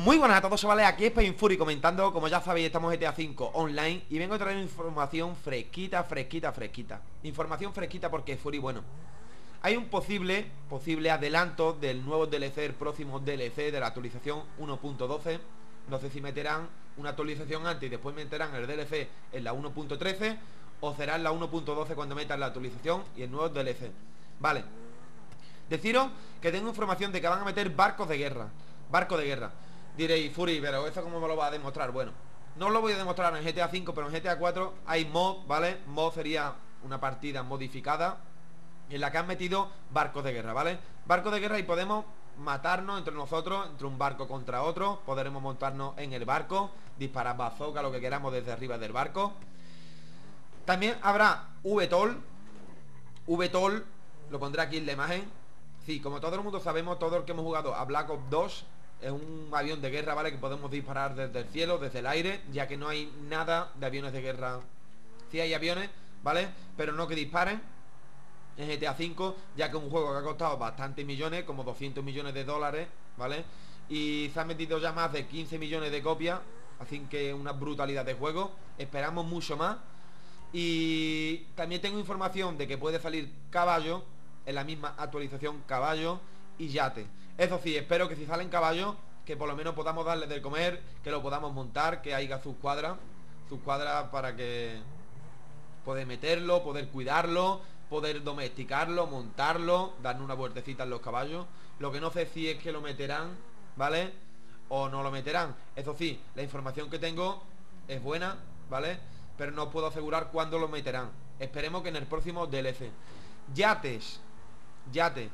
Muy buenas a todos, chavales, aquí es Pain Fury comentando Como ya sabéis, estamos GTA 5 online Y vengo a traer información fresquita, fresquita, fresquita. Información fresquita porque Fury, bueno Hay un posible, posible adelanto Del nuevo DLC, el próximo DLC De la actualización 1.12 No sé si meterán una actualización antes Y después meterán el DLC en la 1.13 O será en la 1.12 cuando metan la actualización Y el nuevo DLC Vale. Deciros que tengo información de que van a meter barcos de guerra Barco de guerra Diréis, Fury, pero ¿eso cómo me lo va a demostrar? Bueno, no lo voy a demostrar en GTA 5 Pero en GTA 4 hay mod, ¿vale? Mod sería una partida modificada En la que han metido barcos de guerra, ¿vale? Barcos de guerra y podemos matarnos entre nosotros Entre un barco contra otro Podremos montarnos en el barco Disparar bazooka, lo que queramos desde arriba del barco También habrá VTOL VTOL Lo pondré aquí en la imagen Sí, como todo el mundo sabemos Todo el que hemos jugado a Black Ops 2 es un avión de guerra, ¿vale? Que podemos disparar desde el cielo, desde el aire Ya que no hay nada de aviones de guerra Sí hay aviones, ¿vale? Pero no que disparen en GTA V Ya que es un juego que ha costado bastantes millones Como 200 millones de dólares, ¿vale? Y se han metido ya más de 15 millones de copias Así que una brutalidad de juego Esperamos mucho más Y también tengo información de que puede salir caballo En la misma actualización caballo y yate eso sí, espero que si salen caballos Que por lo menos podamos darle de comer Que lo podamos montar, que haya sus cuadras Sus cuadras para que Poder meterlo, poder cuidarlo Poder domesticarlo, montarlo Darle una vueltecita en los caballos. Lo que no sé si es que lo meterán ¿Vale? O no lo meterán. Eso sí, la información que tengo Es buena, ¿vale? Pero no puedo asegurar cuándo lo meterán. Esperemos que en el próximo DLC Yates Yate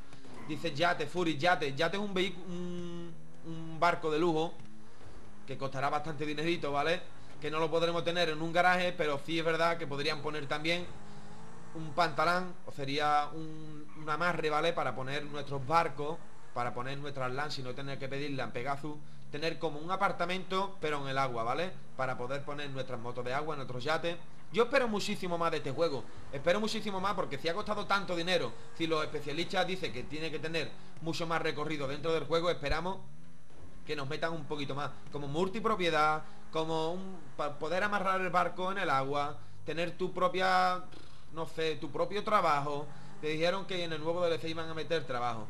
Dice yate, Fury, yate Yate es un vehículo un, un barco de lujo Que costará bastante dinerito, ¿vale? Que no lo podremos tener en un garaje Pero sí es verdad que podrían poner también Un pantalán O sería un, un amarre, ¿vale? Para poner nuestros barcos Para poner nuestras lanzas y no tener que pedirle a Pegasus Tener como un apartamento Pero en el agua, ¿vale? Para poder poner nuestras motos de agua, nuestros yates yo espero muchísimo más de este juego. Espero muchísimo más porque si ha costado tanto dinero Si los especialistas dicen que tiene que tener Mucho más recorrido dentro del juego Esperamos que nos metan un poquito más. Como multipropiedad Como un, poder amarrar el barco en el agua Tener tu propia No sé, tu propio trabajo. Te dijeron que en el nuevo DLC iban a meter trabajo.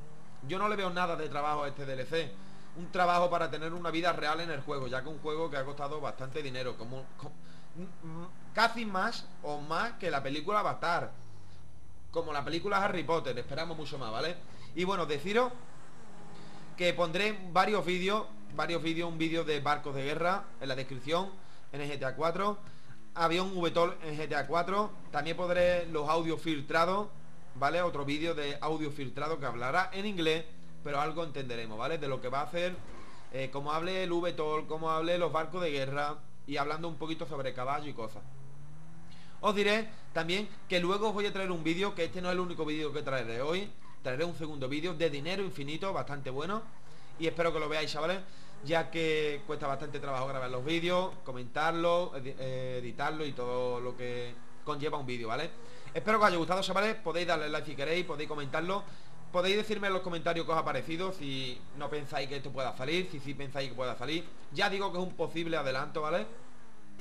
Yo no le veo nada de trabajo a este DLC Un trabajo para tener una vida real en el juego Ya que un juego que ha costado bastante dinero como casi más o más que la película va a estar. Como la película Harry Potter, esperamos mucho más, ¿vale? Y bueno, deciros que pondré varios vídeos, varios vídeos, un vídeo de barcos de guerra en la descripción, en el GTA 4, avión VTOL en GTA 4, también pondré los audios filtrados, ¿vale? Otro vídeo de audio filtrado que hablará en inglés, pero algo entenderemos, ¿vale? De lo que va a hacer, eh, como hable el VTOL, como hable los barcos de guerra y hablando un poquito sobre caballo y cosas. Os diré también que luego os voy a traer un vídeo, que este no es el único vídeo que traeré hoy. Traeré un segundo vídeo de dinero infinito, bastante bueno. Y espero que lo veáis, chavales, ya que cuesta bastante trabajo grabar los vídeos, comentarlo, eh, editarlo y todo lo que conlleva un vídeo, ¿vale? Espero que os haya gustado, chavales. Podéis darle like si queréis, podéis comentarlo. Podéis decirme en los comentarios qué os ha parecido Si no pensáis que esto pueda salir Si sí pensáis que pueda salir Ya digo que es un posible adelanto, ¿vale?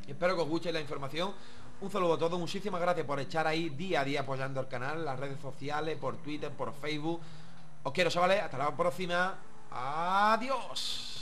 Espero que os guste la información un saludo a todos, muchísimas gracias por estar ahí día a día apoyando el canal, las redes sociales, por Twitter, por Facebook. Os quiero, chavales, hasta la próxima. Adiós.